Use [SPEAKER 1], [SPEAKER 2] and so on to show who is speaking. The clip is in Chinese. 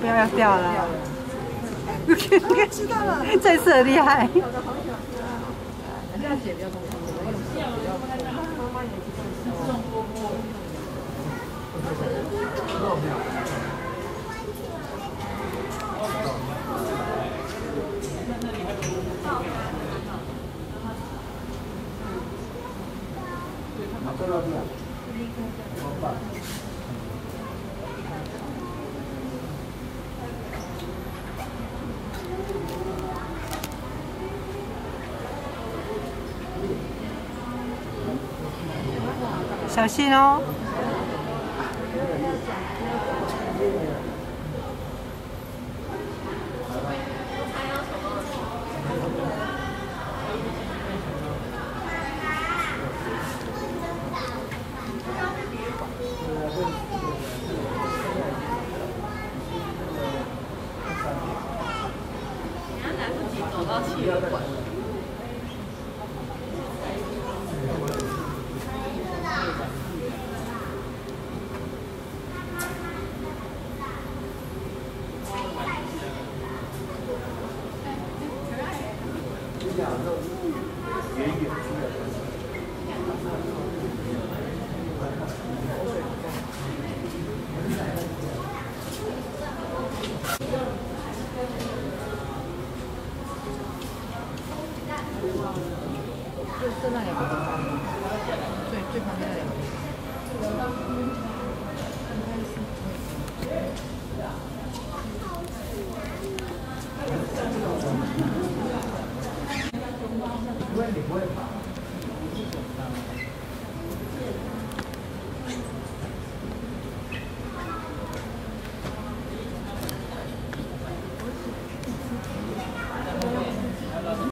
[SPEAKER 1] 不要要掉了，知道了，这次很厉害。小心哦！
[SPEAKER 2] 不及走到企鹅馆。
[SPEAKER 1] 就是那两个地方，最最旁边那两个地方。